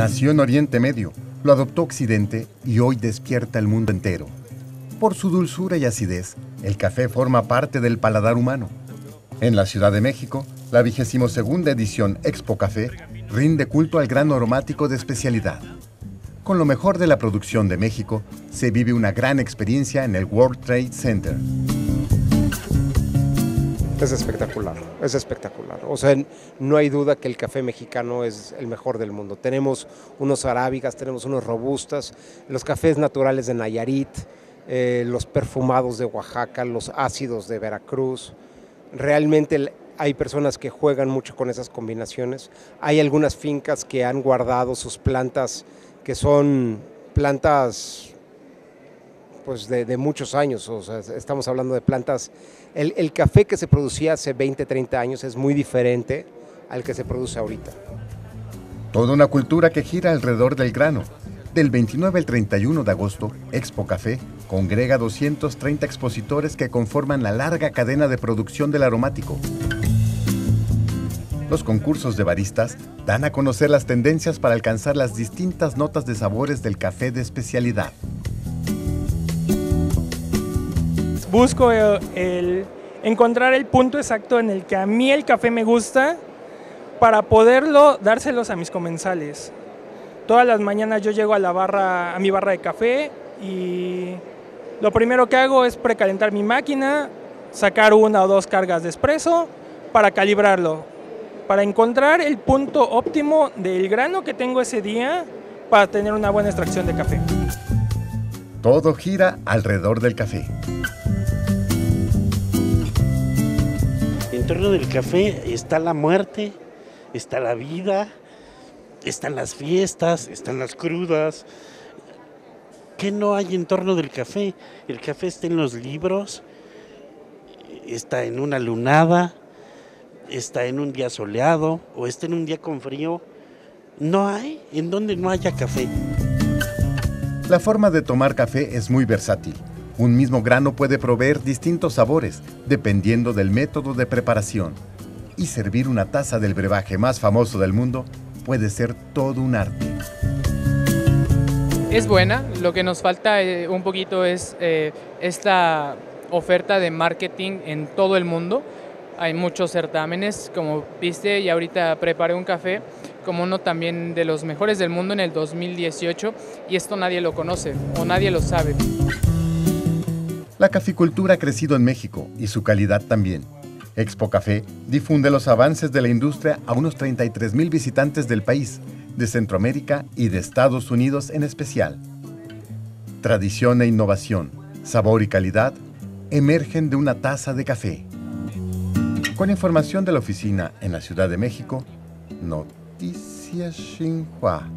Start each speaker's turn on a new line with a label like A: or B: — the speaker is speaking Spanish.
A: Nació en Oriente Medio, lo adoptó Occidente y hoy despierta el mundo entero. Por su dulzura y acidez, el café forma parte del paladar humano. En la Ciudad de México, la 22 edición Expo Café rinde culto al grano aromático de especialidad. Con lo mejor de la producción de México, se vive una gran experiencia en el World Trade Center.
B: Es espectacular, es espectacular. O sea, no hay duda que el café mexicano es el mejor del mundo. Tenemos unos arábigas, tenemos unos robustas, los cafés naturales de Nayarit, eh, los perfumados de Oaxaca, los ácidos de Veracruz. Realmente hay personas que juegan mucho con esas combinaciones. Hay algunas fincas que han guardado sus plantas que son plantas pues de, muchos años, estamos hablando de plantas, el, el, café que se producía hace 20, 30 años es muy diferente al que se produce ahorita.
A: Toda una cultura que gira alrededor del grano. Del 29 al 31 de agosto, Expo Café congrega 230 expositores que conforman la larga cadena de producción del aromático. Los concursos de baristas dan a conocer las tendencias para alcanzar las distintas notas de sabores del café de especialidad.
C: Busco el, encontrar el punto exacto en el que a mí el café me gusta para poderlo dárselos a mis comensales. Todas las mañanas yo llego a la barra, a mi barra de café y lo primero que hago es precalentar mi máquina, sacar una o dos cargas de espresso para calibrarlo, para encontrar el punto óptimo del grano que tengo ese día para tener una buena extracción de café.
A: Todo gira alrededor del café.
D: En torno del café está la muerte, está la vida, están las fiestas, están las crudas. ¿Qué no hay en torno del café? El café está en los libros, está en una lunada, está en un día soleado o está en un día con frío. No hay en donde no haya café.
A: La forma de tomar café es muy versátil. Un mismo grano puede proveer distintos sabores dependiendo del método de preparación. Y servir una taza del brebaje más famoso del mundo puede ser todo un arte.
E: Es buena, lo que nos falta eh, un poquito es eh, esta oferta de marketing en todo el mundo. Hay muchos certámenes, como viste, y ahorita preparé un café como uno también de los mejores del mundo en el 2018 y esto nadie lo conoce o nadie lo sabe.
A: La caficultura ha crecido en México y su calidad también. Expo Café difunde los avances de la industria a unos 33 mil visitantes del país, de Centroamérica y de Estados Unidos en especial. Tradición e innovación, sabor y calidad emergen de una taza de café. Con información de la oficina en la Ciudad de México, Noticias Xinhua.